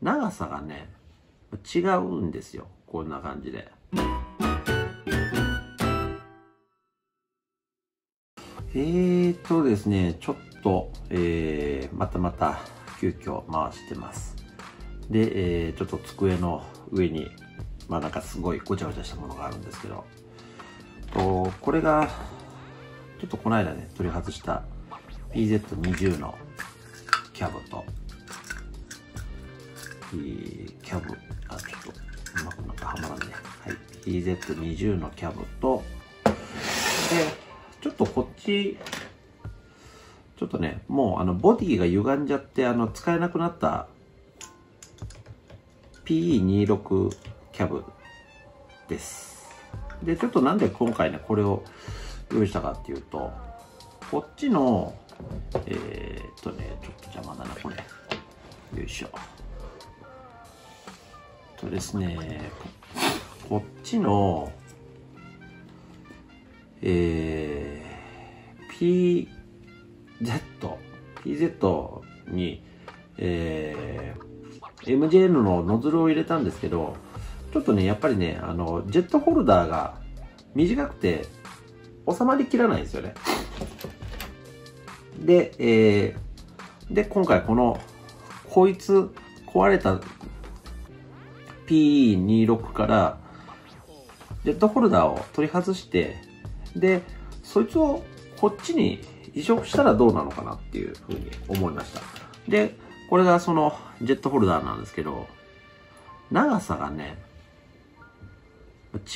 長さがね、違うんですよ。こんな感じで。えーとですね、ちょっと、えー、またまた急遽回してます。で、えー、ちょっと机の上に、まあなんかすごいごちゃごちゃしたものがあるんですけど、とこれが、ちょっとこの間ね、取り外した PZ20 のキャブと、えーキャブ、あ、ちょっとうまくなんかはまらんね。はい。PZ20 のキャブと、で、ちょっとこっち、ちょっとね、もうあのボディが歪んじゃって、あの使えなくなった PE26 キャブです。で、ちょっとなんで今回ね、これを用意したかっていうと、こっちの、えー、っとね、ちょっと邪魔だな、これ。よいしょ。とですね、こっちの、えー、PZ、PZ に、えー、MJN のノズルを入れたんですけど、ちょっとね、やっぱりね、あの、ジェットホルダーが短くて収まりきらないんですよね。で、えー、で、今回この、こいつ壊れた PE26 から、ジェットホルダーを取り外して、で、そいつをこっちに移植したらどうなのかなっていうふうに思いました。で、これがそのジェットホルダーなんですけど、長さがね、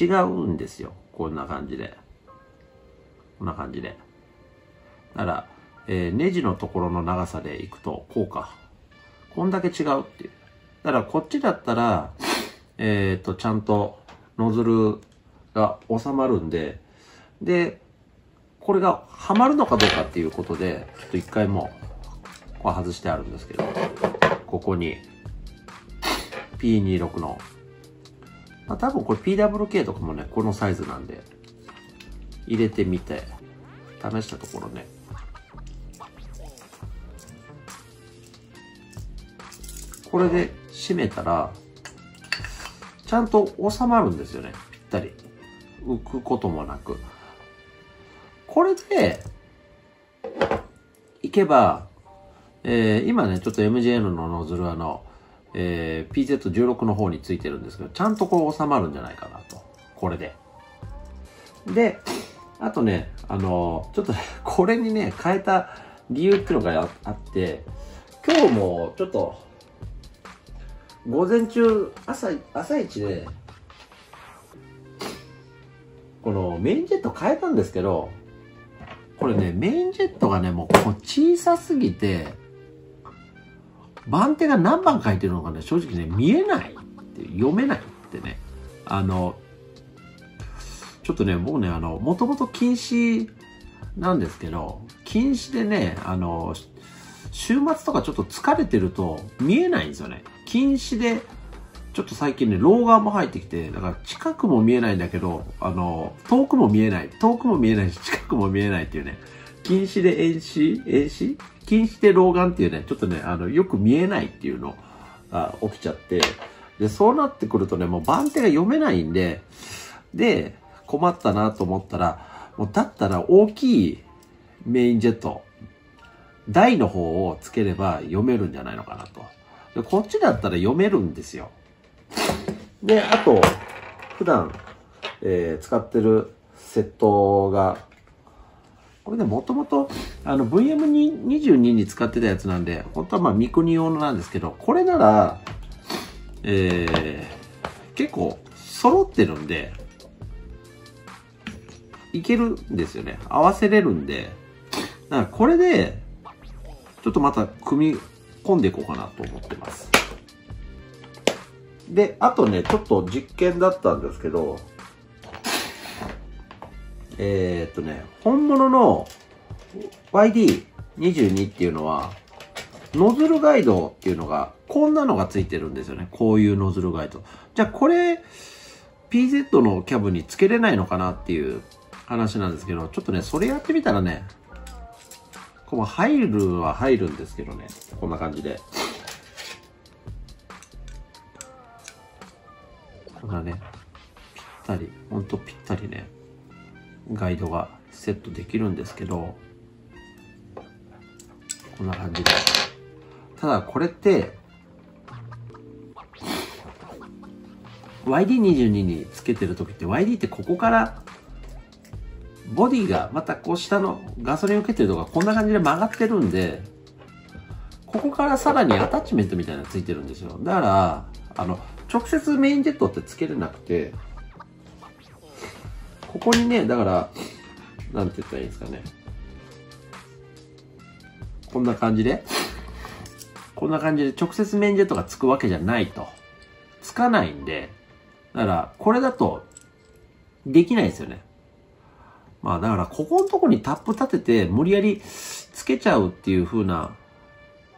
違うんですよ。こんな感じで。こんな感じで。だから、えーネジのところの長さでいくと、こうか。こんだけ違うっていう。だからこっちだったら、えっ、と、ちゃんとノズルが収まるんで、で、これがはまるのかどうかっていうことで、ちょっと一回もう、こう外してあるんですけど、ここに、P26 の、まあ、多分これ PWK とかもね、このサイズなんで、入れてみて、試したところね、これで締めたら、ちゃんと収まるんですよね。ぴったり。浮くこともなく。これで、いけば、えー今ね、ちょっと MJN のノズルあの、えー PZ16 の方についてるんですけど、ちゃんとこう収まるんじゃないかなと。これで。で、あとね、あの、ちょっとね、これにね、変えた理由っていうのがあって、今日もちょっと、午前中、朝、朝一で、このメインジェット変えたんですけど、これね、メインジェットがね、もうこう小さすぎて、番手が何番書いてるのかね、正直ね、見えないって、読めないってね。あの、ちょっとね、僕ね、あの、もともと禁止なんですけど、禁止でね、あの、週末とかちょっと疲れてると見えないんですよね。禁止で、ちょっと最近ね、老眼も入ってきて、だから近くも見えないんだけど、あの、遠くも見えない。遠くも見えないし、近くも見えないっていうね、禁止で遠視？遠視？禁止で老眼っていうね、ちょっとね、あの、よく見えないっていうのが起きちゃって、で、そうなってくるとね、もう番手が読めないんで、で、困ったなと思ったら、もうだったら大きいメインジェット、台の方をつければ読めるんじゃないのかなと。こっちだったら読めるんですよ。で、あと、普段、えー使ってるセットが、これね、もともと、あの、VM22 に使ってたやつなんで、本当はまあ、三国用のなんですけど、これなら、えー結構、揃ってるんで、いけるんですよね。合わせれるんで、だからこれで、ちょっとまた組み込んでいこうかなと思ってます。で、あとね、ちょっと実験だったんですけど、えー、っとね、本物の YD22 っていうのは、ノズルガイドっていうのが、こんなのがついてるんですよね。こういうノズルガイド。じゃあこれ、PZ のキャブにつけれないのかなっていう話なんですけど、ちょっとね、それやってみたらね、こう入るは入るんですけどね、こんな感じで。こんなね、ぴったり、ほんとぴったりね、ガイドがセットできるんですけど、こんな感じで。ただこれって、YD22 につけてる時って YD ってここからボディがまたこう下のガソリンを受けてるとかこんな感じで曲がってるんでここからさらにアタッチメントみたいなのついてるんですよ。だからあの直接メインジェットってつけれなくてここにねだからなんて言ったらいいんですかね。こんな感じでこんな感じで直接メインジェットがつくわけじゃないと。つかないんでだから、これだと、できないですよね。まあだから、ここのとこにタップ立てて、無理やりつけちゃうっていう風な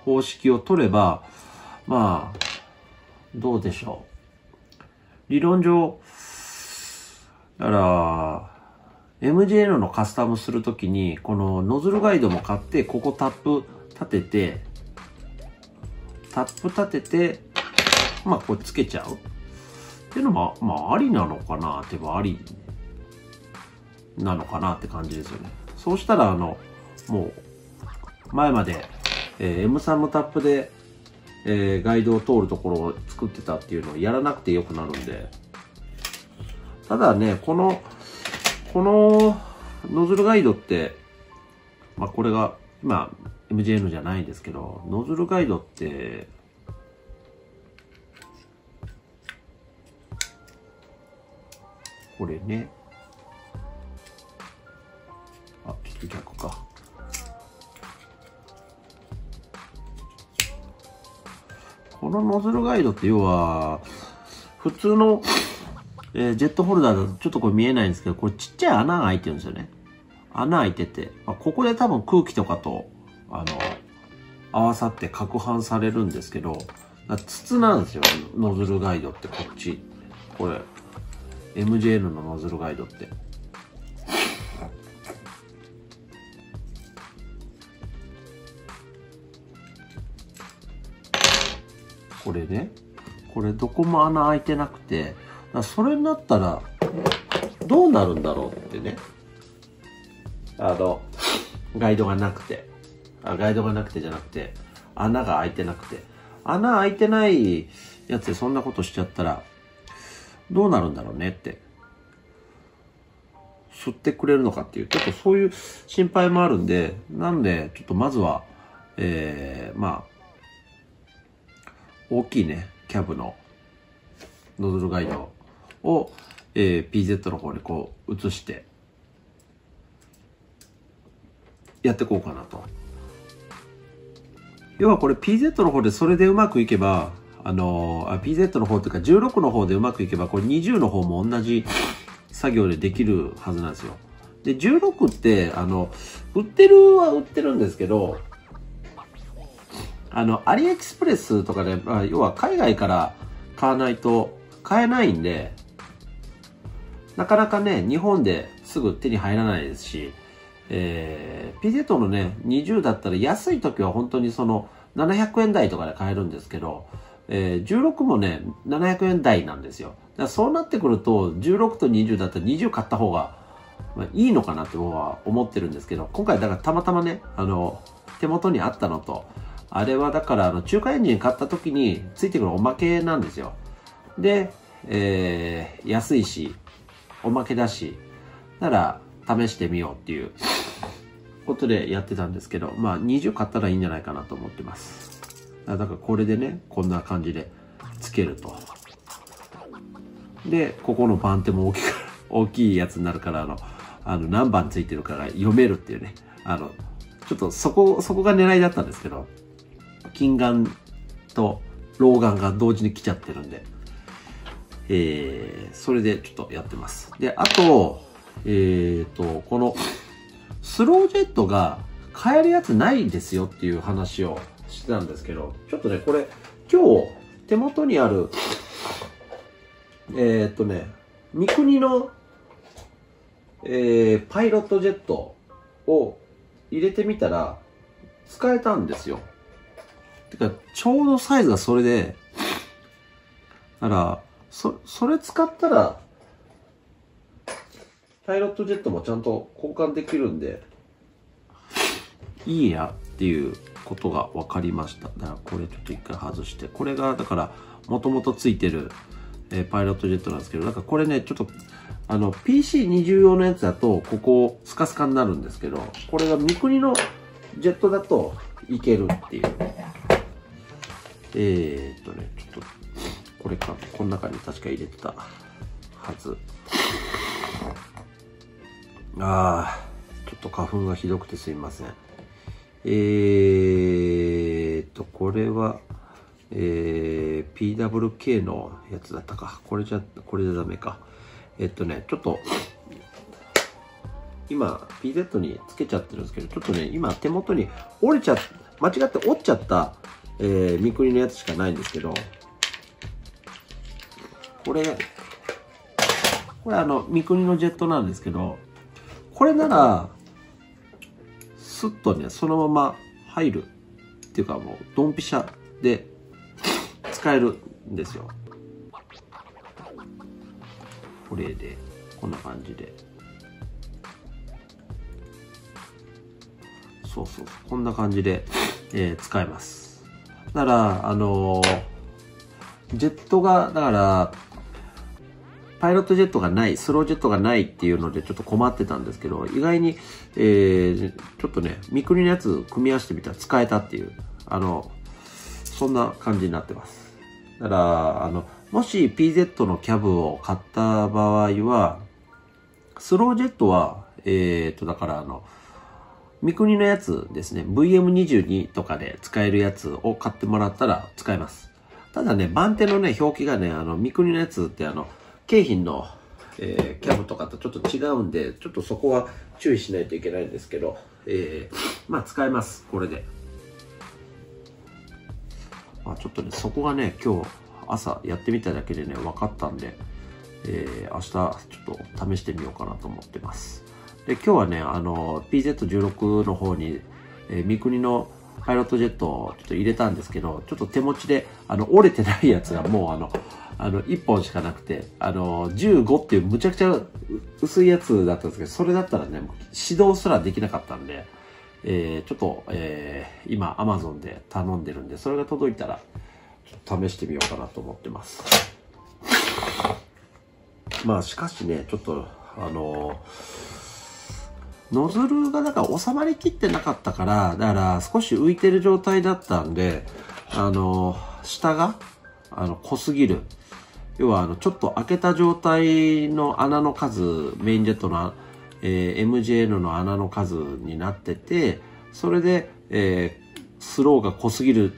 方式を取れば、まあ、どうでしょう。理論上、だから、MJN のカスタムするときに、このノズルガイドも買って、ここタップ立てて、タップ立てて、まあこれつけちゃう。っていうのも、まあ、ありなのかなって言えばありなのかなって感じですよね。そうしたら、あの、もう、前まで、えー、M3 のタップで、えー、ガイドを通るところを作ってたっていうのをやらなくてよくなるんで、ただね、この、このノズルガイドって、まあこれが、今、MJN じゃないんですけど、ノズルガイドって、これね。逆か。このノズルガイドって要は、普通の、えー、ジェットホルダーだとちょっとこれ見えないんですけど、これちっちゃい穴が開いてるんですよね。穴開いてて、まあ、ここで多分空気とかと、あの、合わさって攪拌されるんですけど、筒なんですよ、ノズルガイドってこっち。これ、MJN のノズルガイドって。れね、これどこも穴開いてなくて、それになったら、どうなるんだろうってね。あの、ガイドがなくて。あ、ガイドがなくてじゃなくて、穴が開いてなくて。穴開いてないやつでそんなことしちゃったら、どうなるんだろうねって。吸ってくれるのかっていう、ちょっとそういう心配もあるんで、なんで、ちょっとまずは、えー、まあ、大きいね、キャブのノズルガイドを、えー、PZ の方にこう移して、やっていこうかなと。要はこれ PZ の方でそれでうまくいけば、あのー、PZ の方というか16の方でうまくいけば、これ20の方も同じ作業でできるはずなんですよ。で、16って、あの、売ってるは売ってるんですけど、あの、アリエクスプレスとかで、まあ、要は海外から買わないと買えないんで、なかなかね、日本ですぐ手に入らないですし、えー、PZ のね、20だったら安い時は本当にその700円台とかで買えるんですけど、えー、16もね、700円台なんですよ。だそうなってくると、16と20だったら20買った方が、まあ、いいのかなって僕は思ってるんですけど、今回だからたまたまね、あの、手元にあったのと、あれはだから、あの、中華エンジン買った時についてくるおまけなんですよ。で、えー、安いし、おまけだし、なら試してみようっていうことでやってたんですけど、まあ20買ったらいいんじゃないかなと思ってます。だからこれでね、こんな感じでつけると。で、ここの番手も大きく、大きいやつになるから、あの、あの、何番ついてるから読めるっていうね。あの、ちょっとそこ、そこが狙いだったんですけど、近眼と老眼が同時に来ちゃってるんで、えー、それでちょっとやってます。で、あと、えっ、ー、と、この、スロージェットが買えるやつないですよっていう話をしてたんですけど、ちょっとね、これ、今日、手元にある、えー、っとね、三国の、えー、パイロットジェットを入れてみたら、使えたんですよ。てか、ちょうどサイズがそれで、だから、そ、それ使ったら、パイロットジェットもちゃんと交換できるんで、いいやっていうことが分かりました。だからこれちょっと一回外して、これがだからもともとついてる、えー、パイロットジェットなんですけど、なんかこれね、ちょっとあの PC20 用のやつだとここスカスカになるんですけど、これが三国のジェットだといけるっていう。えー、っとね、ちょっと、これか、この中に確か入れてたはず。ああ、ちょっと花粉がひどくてすいません。えーと、これは、えー、PWK のやつだったか。これじゃ、これじゃダメか。えっとね、ちょっと、今、PZ につけちゃってるんですけど、ちょっとね、今手元に折れちゃ、間違って折っちゃった、えー、みくりのやつしかないんですけど、これ、これあの、みくりのジェットなんですけど、これなら、スッとね、そのまま入る。っていうかもう、ドンピシャで使えるんですよ。これで、こんな感じで。そうそう、こんな感じで、えー、使えます。だから、あの、ジェットが、だから、パイロットジェットがない、スロージェットがないっていうのでちょっと困ってたんですけど、意外に、えー、ちょっとね、ミクリのやつ組み合わせてみたら使えたっていう、あの、そんな感じになってます。だから、あの、もし PZ のキャブを買った場合は、スロージェットは、えっ、ー、と、だからあの、三国のやつですね、VM22 とかで使えるやつを買ってもらったら使えます。ただね、番手のね、表記がね、あの、三国のやつってあの、景品の、えー、キャブとかとちょっと違うんで、ちょっとそこは注意しないといけないんですけど、えー、まあ使えます、これで。まあちょっとね、そこがね、今日朝やってみただけでね、分かったんで、えー、明日ちょっと試してみようかなと思ってます。で、今日はね、あの、PZ16 の方に、えー、三国のパイロットジェットをちょっと入れたんですけど、ちょっと手持ちで、あの、折れてないやつがもうあの、あの、1本しかなくて、あの、15っていうむちゃくちゃ薄いやつだったんですけど、それだったらね、指導すらできなかったんで、えー、ちょっと、えー、今、アマゾンで頼んでるんで、それが届いたら、試してみようかなと思ってます。まあ、しかしね、ちょっと、あのノズルがだから収まりきってなかったから、だから少し浮いてる状態だったんで、あの下が、あの、濃すぎる。要はあのちょっと開けた状態の穴の数メインジェットの、えー、MJN の穴の数になっててそれで、えー、スローが濃すぎるっ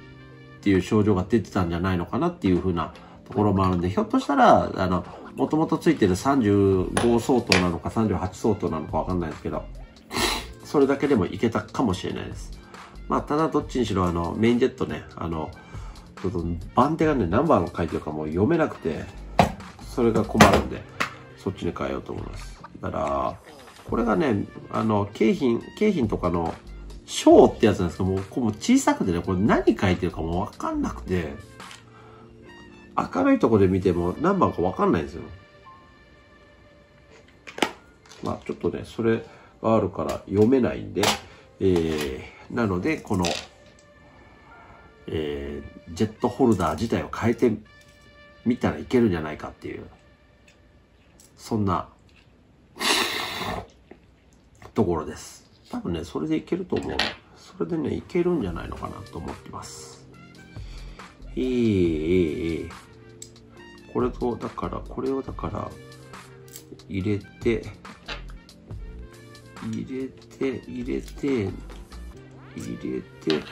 ていう症状が出てたんじゃないのかなっていうふうなところもあるんでひょっとしたらあのもともとついてる35相当なのか38相当なのかわかんないですけどそれだけでもいけたかもしれないですまあただどっちにしろあのメインジェットねあのちょっと番手がね、何番の書いてるかもう読めなくて、それが困るんで、そっちに変えようと思います。だから、これがね、あの、景品、景品とかの、章ってやつなんですけど、もう、こうも小さくてね、これ何書いてるかもわかんなくて、明るいとこで見ても何番かわかんないんですよ。まあ、ちょっとね、それがあるから読めないんで、えー、なので、この、えー、ジェットホルダー自体を変えてみたらいけるんじゃないかっていう、そんな、ところです。多分ね、それでいけると思う。それでね、いけるんじゃないのかなと思ってます。えー、えー、これと、だから、これをだから、入れて、入れて、入れて、入れて、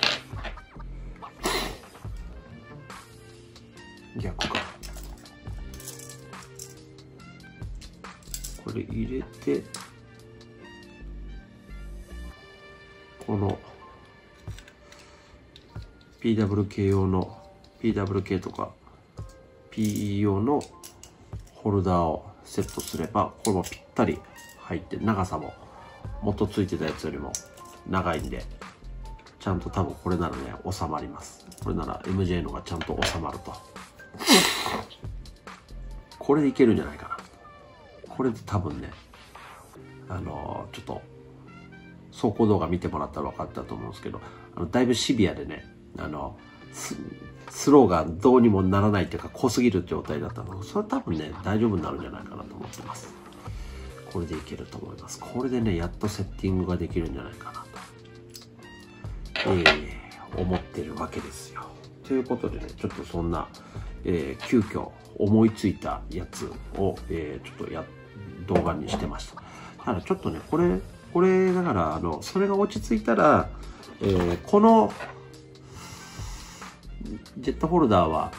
逆か。これ入れてこの PWK 用の PWK とか PE 用のホルダーをセットすればこれもぴったり入って長さも元ついてたやつよりも長いんでちゃんと多分これならね収まりますこれなら MJ のがちゃんと収まるとこれでいけるんじゃないかな。これで多分ね、あのー、ちょっと、走行動画見てもらったら分かったと思うんですけど、あの、だいぶシビアでね、あの、ススローがどうにもならないというか濃すぎる状態だったのそれ多分ね、大丈夫になるんじゃないかなと思ってます。これでいけると思います。これでね、やっとセッティングができるんじゃないかなと、えー、思ってるわけですよ。ということでね、ちょっとそんな、えー、急遽思いついたやつを、えー、ちょっとや、動画にしてました。ただちょっとね、これ、これ、だから、あの、それが落ち着いたら、えー、この、ジェットホルダーは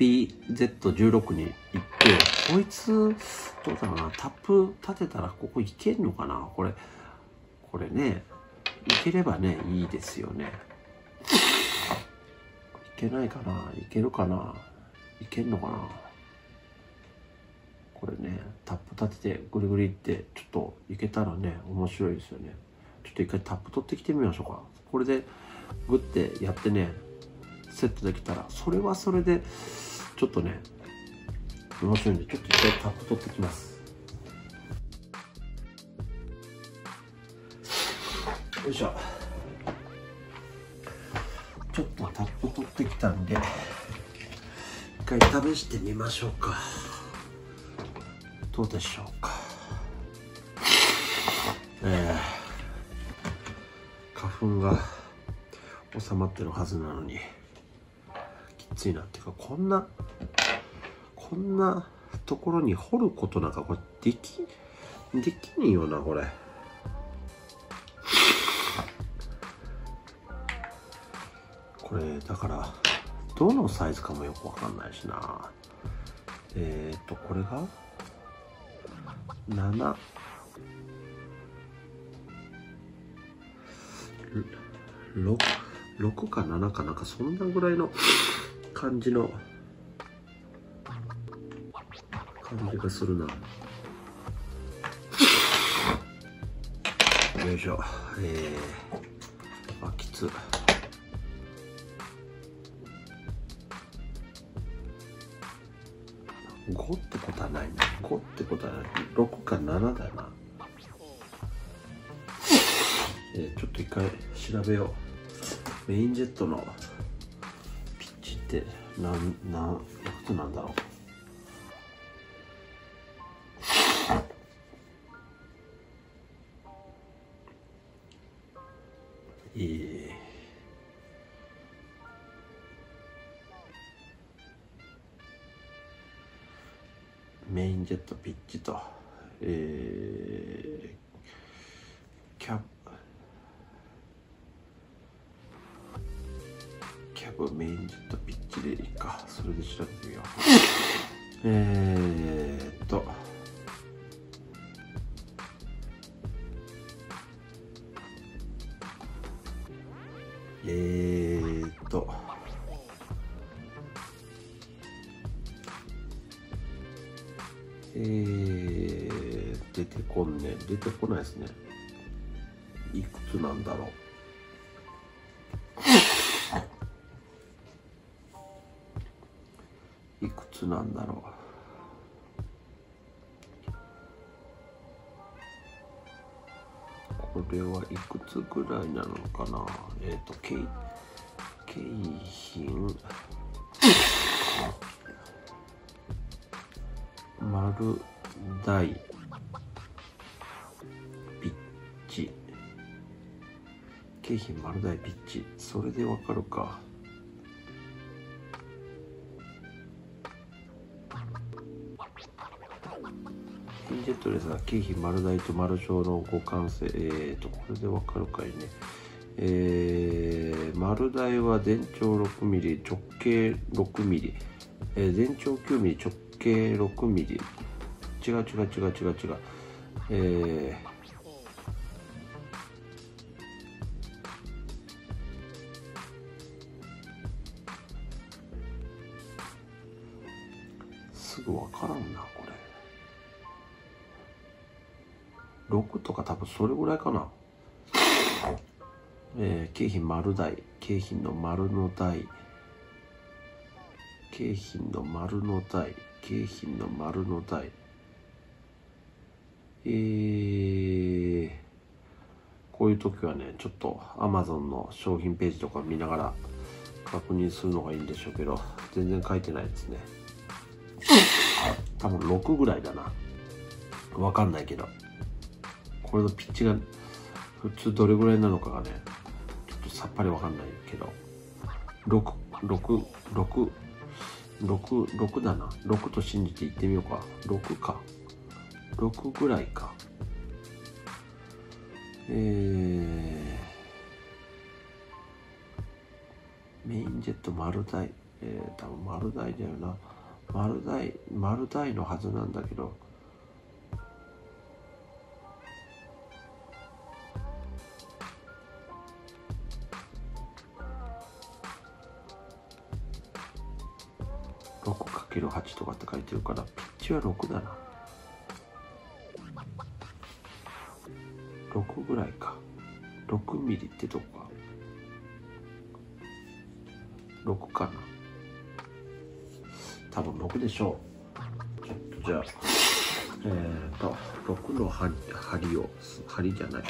PZ16 に行って、こいつ、どうだろうな、タップ立てたらここいけんのかな？これ、これね、いければね、いいですよね。いけないかな？いけるかな？いけんのかな？これね、タップ立ててグリグリってちょっといけたらね、面白いですよね。ちょっと一回タップ取ってきてみましょうか。これでグッてやってね、セットできたら、それはそれで、ちょっとね、面白いんで、ちょっと一回タップ取ってきます。よいしょ。ちょっとタップ取ってきたんで、一回試してみましょうか。どうでしょうか。えー、花粉が収まってるはずなのに。きついなっていうかこんなこんなところに掘ることなんかこれできできんよなこれ。これだからどのサイズかもよくわかんないしな。えっ、ー、とこれが？7 6 6か7かなんかそんなぐらいの感じの感じがするな。よいしょ。えー、あきつ5ってことはないな。5ってことはない6か7だな。えー、ちょっと一回調べよう。メインジェットのピッチってなんなんいくつなんだろう。とピッチとえー、キャッキャブメインジットピッチでいいかそれで調べてみよう。えですね。いくつなんだろう。つなんだろう。これはいくつぐらいなのかな。えっ、ー、と景景品丸大景品丸大ピッチそれでわかるかジェットレスは経費丸大と丸小の互換性、えーと、これでわかるかいね。えー、丸大は全長 6mm、直径 6mm、えー、全長 9mm、直径 6mm。違う違う違う違う違う。えー6とか多分それぐらいかな。えー、景品丸大。景品の丸の大。景景品の丸の台景品の丸の台えー、こういう時はねちょっと Amazon の商品ページとか見ながら確認するのがいいんでしょうけど全然書いてないですね 多分6ぐらいだなわかんないけどこれのピッチが普通どれぐらいなのかがねちょっとさっぱりわかんないけど666 6、6だな。6と信じていってみようか。6か。6ぐらいか。えー、メインジェット丸大。えー、多分丸大だよな。丸大、丸大のはずなんだけど。からピッチは6だな。6ぐらいか。6ミリってどこか。6かな。多分6でしょう。ちょっとじゃあえっ、ー、と6の針針を針じゃない。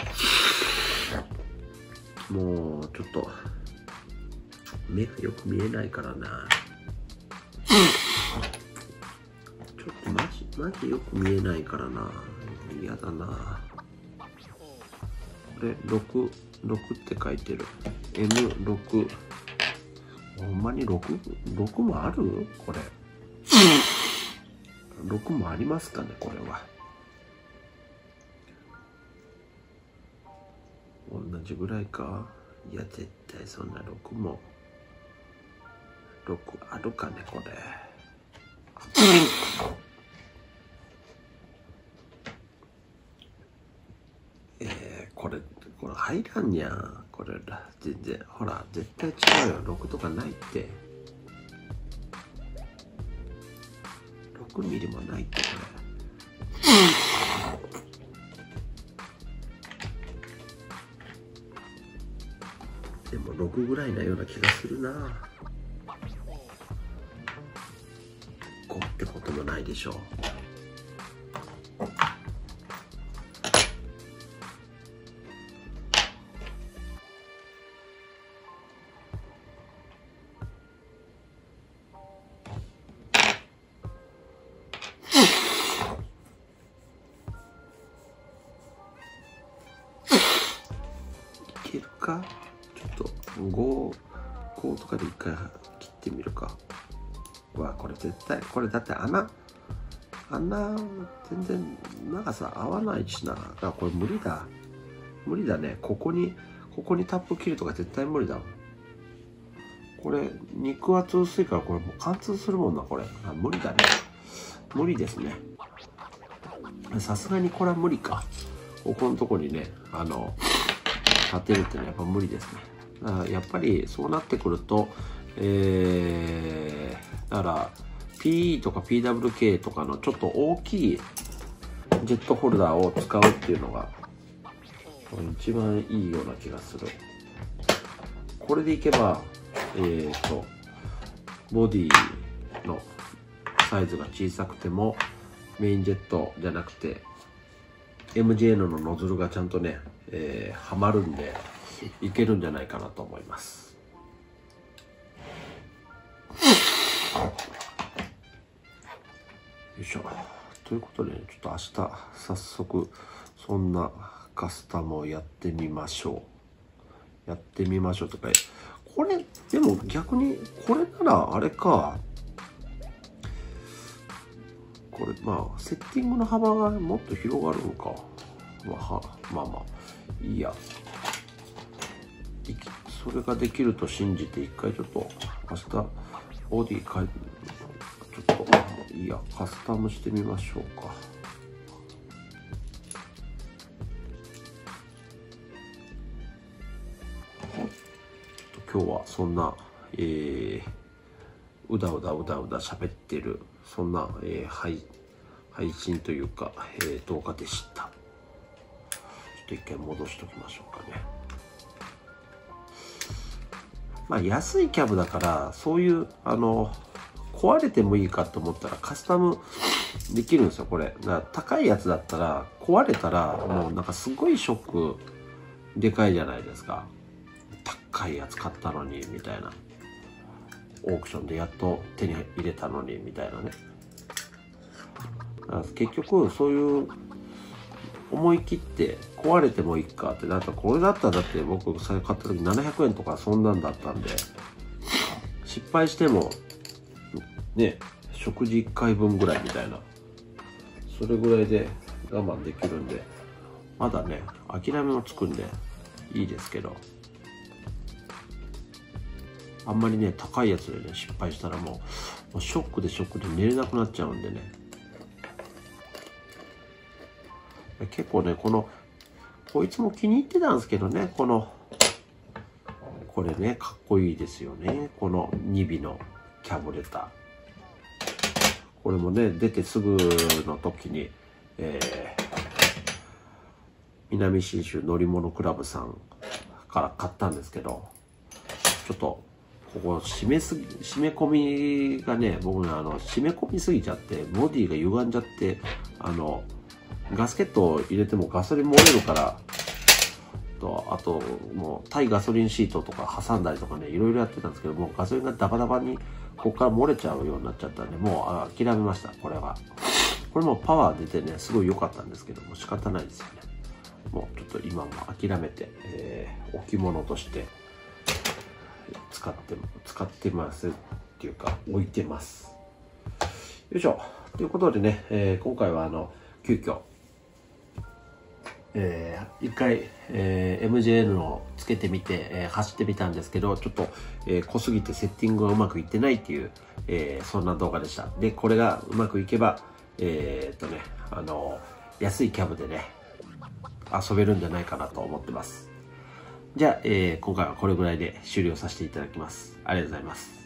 もうちょっと目がよく見えないからな。マジ、よく見えないからな。嫌だな。これ、6、6って書いてる。M6。ほんまに 6?6 もある？これ。6もありますかねこれは。同じぐらいか？いや、絶対そんな6も。6あるかねこれ。れ入らんやんこれ全然。ほら絶対違うよ。6とかないって。6ミリもないって。これでも6ぐらいなような気がするな。5ってこともないでしょう。これだって穴穴全然長さ合わないしな。だからこれ無理だ。無理だね。ここにここにタップ切るとか絶対無理だこれ肉厚薄いからこれもう貫通するもんなこれ。あ無理だね。無理ですね。さすがにこれは無理か。ここのとこにねあの立てるってのはやっぱ無理ですね。やっぱりそうなってくるとえー、だから PE とか PWK とかのちょっと大きいジェットホルダーを使うっていうのが一番いいような気がする。これでいけばえっ、ー、とボディのサイズが小さくてもメインジェットじゃなくて MJN のノズルがちゃんとね、えー、はまるんでいけるんじゃないかなと思います。いしょ。ということで、ちょっと明日早速そんなカスタムをやってみましょう。やってみましょうとか。これでも逆にこれならあれか。これまあセッティングの幅がもっと広がるのか、まあ、まあまあ。いいや。それができると信じて一回ちょっと明日ボディ変えいやカスタムしてみましょうか。今日はそんな、えー、うだうだうだうだ喋ってるそんな、えー、配配信というか、えー、動画でした。ちょっと一回戻しときましょうかね。まあ安いキャブだからそういうあの壊れてもいいかと思ったらカスタムできるんですよ、これ。だから高いやつだったら、壊れたら、もうなんかすごいショック、でかいじゃないですか。高いやつ買ったのに、みたいな。オークションでやっと手に入れたのに、みたいなね。結局、そういう思い切って壊れてもいいかって、なんかこれだったらだって僕それ買った時700円とかそんなんだったんで、失敗しても、ね、食事1回分ぐらいみたいな、それぐらいで我慢できるんで、まだね、諦めもつくんでいいですけど、あんまりね、高いやつでね、失敗したらもう、もうショックでショックで寝れなくなっちゃうんでね、結構ね、この、こいつも気に入ってたんですけどね、この、これね、かっこいいですよね。この2尾のキャブレター。これもね、出てすぐの時に、えー、南信州乗り物クラブさんから買ったんですけど、ちょっと、ここ締めすぎ、締め込みがね、僕ね、あの、締め込みすぎちゃって、ボディが歪んじゃって、あの、ガスケットを入れてもガソリン漏れるから、と、あと、もう、対ガソリンシートとか挟んだりとかね、いろいろやってたんですけど、もうガソリンがダバダバに、ここから漏れちゃうようになっちゃったんで、もう諦めました、これは。これもパワー出てね、すごい良かったんですけども、仕方ないですよね。もうちょっと今も諦めて、えー、置物として使って、使ってますっていうか、置いてます。よいしょ。ということでね、えー、今回はあの、急遽、えー、回、えー、MJL のつけてみて、えー、走ってみたんですけど、ちょっと、えー、濃すぎてセッティングがうまくいってないっていう、えー、そんな動画でした。で、これがうまくいけば、えー、っとね、あのー、安いキャブでね、遊べるんじゃないかなと思ってます。じゃあ、えー、今回はこれぐらいで終了させていただきます。ありがとうございます。